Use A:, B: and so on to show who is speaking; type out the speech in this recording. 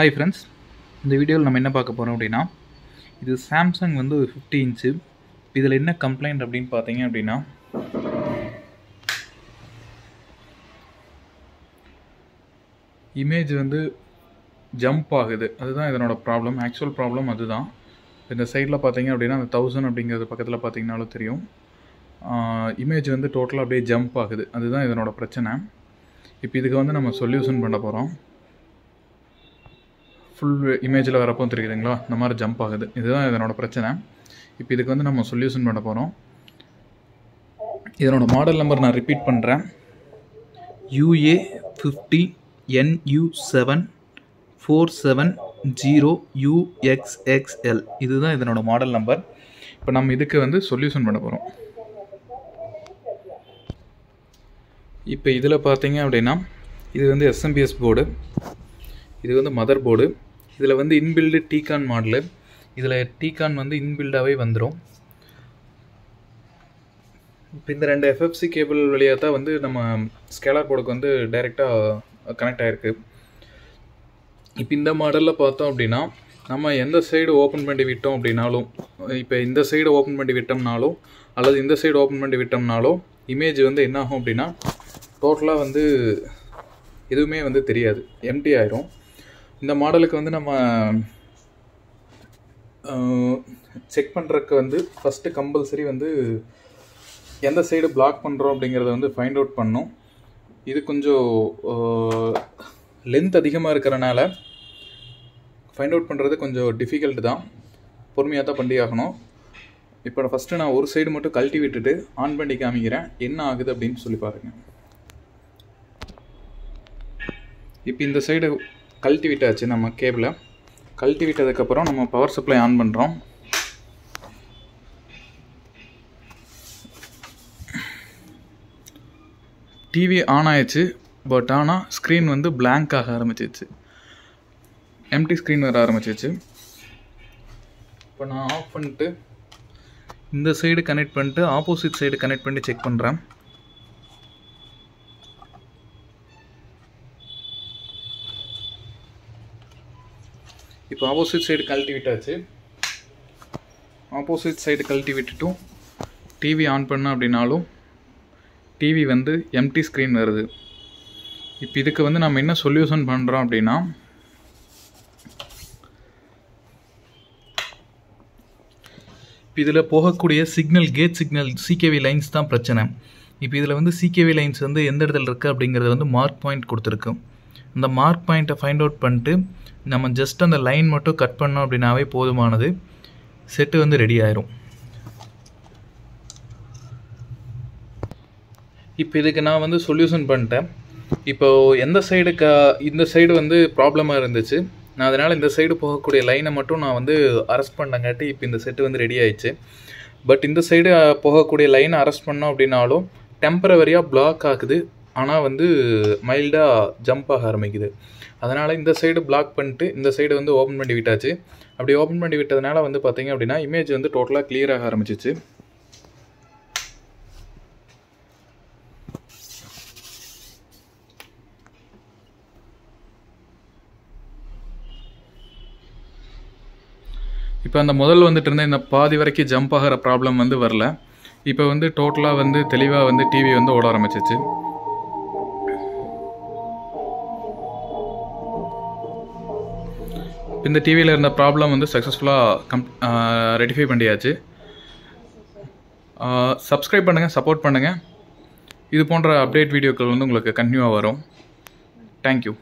A: Hi friends இந்த வீடியோவில் நம்ம என்ன பார்க்க போகிறோம் அப்படின்னா இது சாம்சங் வந்து ஒரு ஃபிஃப்டி இன்ச்சு இதில் என்ன கம்ப்ளைண்ட் அப்படின்னு பார்த்தீங்க அப்படின்னா இமேஜ் வந்து ஜம்ப் ஆகுது. அதுதான் இதனோட ப்ராப்ளம் ஆக்சுவல் ப்ராப்ளம் அதுதான். இந்த சைடில் பார்த்தீங்க அப்படின்னா அந்த தௌசண்ட் அப்படிங்கிறது பக்கத்தில் பார்த்தீங்கனாலும் தெரியும். இமேஜ் வந்து டோட்டலாக அப்படியே ஜம்ப் ஆகுது. அதுதான் இதனோட பிரச்சனை. இப்போ இதுக்கு வந்து நம்ம சொல்யூஷன் பண்ண போகிறோம் ஃபுல் இமேஜில் வரப்போ தெரியுதுங்களா? இந்த மாதிரி ஜம்ப் ஆகுது. இதுதான் இதனோட பிரச்சனை. இப்போ இதுக்கு வந்து நம்ம சொல்யூஷன் பண்ண போகிறோம் இதனோட மாடல் நம்பர் நான் ரிப்பீட் பண்ணுறேன் UA fifty NU seven four seven zero UXXL இதுதான் இதனோட மாடல் நம்பர் இப்போ நம்ம இதுக்கு வந்து சொல்யூஷன் பண்ண போகிறோம் இப்போ இதில் பார்த்தீங்க அப்படின்னா இது வந்து எஸ்எம்பிஎஸ் போர்டு இது வந்து மதர் போர்டு இதில் வந்து இன்பில்டு டீகான் மாடலு இதில் டீகான் வந்து இன்பில்டாகவே வந்துடும் இப்போ இந்த ரெண்டு எஃப்எஃப்சி கேபிள் வழியாக தான் வந்து நம்ம ஸ்கேலர் போர்டுக்கு வந்து டைரெக்டாக கனெக்ட் ஆகிருக்கு இப்போ இந்த மாடலில் பார்த்தோம் அப்படின்னா நம்ம எந்த சைடு ஓப்பன் பண்ணி விட்டோம் அப்படின்னாலும் இப்போ இந்த சைடு ஓப்பன் பண்ணி விட்டோம்னாலும் அல்லது இந்த சைடு ஓப்பன் பண்ணி விட்டோம்னாலும் இமேஜ் வந்து என்ன ஆகும் அப்படின்னா டோட்டலாக வந்து எதுவுமே வந்து தெரியாது. எம்டி ஆயிரும். இந்த மாடலுக்கு வந்து நம்ம செக் பண்ணுறதுக்கு வந்து ஃபஸ்ட்டு கம்பல்சரி வந்து எந்த சைடு பிளாக் பண்ணுறோம் அப்படிங்கிறத வந்து ஃபைண்ட் அவுட் பண்ணோம். இது கொஞ்சம் லென்த் அதிகமாக இருக்கிறனால ஃபைண்ட் அவுட் பண்ணுறது கொஞ்சம் டிஃபிகல்ட் தான். பொறுமையாக தான் பண்ணி ஆகணும். இப்போ ஃபஸ்ட்டு நான் ஒரு சைடு மட்டும் கழட்டி விட்டுட்டு ஆன் பண்ணி காமிக்கிறேன். என்ன ஆகுது அப்படின்னு சொல்லி பாருங்கள் இப்போ இந்த சைடு கழட்டி விட்டாச்சு நம்ம கேபிளை. கழட்டி விட்டதுக்கப்புறம் நம்ம பவர் சப்ளை ஆன் பண்ணுறோம் டிவி ஆன் ஆயிடுச்சு. பட் ஆனால் ஸ்க்ரீன் வந்து பிளாங்க் ஆக ஆரம்பிச்சிச்சு. எம்டி ஸ்க்ரீன் வர ஆரம்பிச்சிச்சு. இப்போ நான் ஆஃப் பண்ணிட்டு இந்த சைடு கனெக்ட் பண்ணிட்டு ஆப்போசிட் சைடு கனெக்ட் பண்ணி செக் பண்ணுறேன் இப்போ ஆப்போசிட் சைடு கழட்டி விட்டாச்சு. ஆப்போசிட் சைடு கழட்டி விட்டுட்டும். டிவி ஆன் பண்ண அப்படின்னாலும் டிவி வந்து எம்டி ஸ்க்ரீன் வருது. இப்போ இதுக்கு வந்து நம்ம என்ன சொல்யூஷன் பண்ணுறோம் அப்படின்னா இப்போ இதில் போகக்கூடிய signal gate signal CKV lines தான் பிரச்சனை. இப்போ இதில் வந்து சிகேவி லைன்ஸ் வந்து எந்த இடத்துல இருக்குது அப்படிங்கிறத வந்து மார்க் பாயிண்ட் கொடுத்துருக்கு. இந்த மார்க் பாயிண்ட்டை ஃபைண்ட் அவுட் பண்ணிட்டு நம்ம ஜஸ்ட் அந்த லைன் மட்டும் கட் பண்ணோம் அப்படின்னாவே போதுமானது. செட்டு வந்து ரெடி ஆயிரும். இப்போ இதுக்கு நான் வந்து சொல்யூஷன் பண்ணிட்டேன். இப்போ எந்த சைடு க இந்த சைடு வந்து ப்ராப்ளமாக இருந்துச்சு. நான் அதனால் இந்த சைடு போகக்கூடிய லைனை மட்டும் நான் வந்து அரெஸ்ட் பண்ணங்காட்டி இப்போ இந்த செட்டு வந்து ரெடி ஆயிடுச்சு. பட் இந்த சைடு போகக்கூடிய லைனை அரெஸ்ட் பண்ணோம் அப்படின்னாலும் டெம்பரவரியாக பிளாக் ஆகுது. ஆனால் வந்து மைல்டாக ஜம்ப் ஆக ஆரம்பிக்குது. அதனால் இந்த சைடு பிளாக் பண்ணிட்டு இந்த சைடு வந்து ஓப்பன் பண்ணி விட்டாச்சு. அப்படி ஓப்பன் பண்ணி விட்டதுனால வந்து பார்த்தீங்க அப்படின்னா இமேஜ் வந்து டோட்டலாக கிளியர் ஆக ஆரம்பிச்சிச்சு. இப்போ அந்த முதல் வந்துட்டு இருந்த இந்த பாதி வரைக்கும் ஜம்ப் ஆகிற ப்ராப்ளம் வந்து வரல. இப்போ வந்து டோட்டலாக வந்து தெளிவாக வந்து டிவி வந்து ஓட ஆரம்பிச்சிச்சு. இந்த டிவியில் இருந்த ப்ராப்ளம் வந்து சக்ஸஸ்ஃபுல்லாக கம் ரெடிஃபை பண்ணியாச்சு. சப்ஸ்கிரைப் பண்ணுங்கள் சப்போர்ட் பண்ணுங்கள் இது போன்ற அப்டேட் வீடியோக்கள் வந்து உங்களுக்கு கண்டினியூவாக வரும். தேங்க்யூ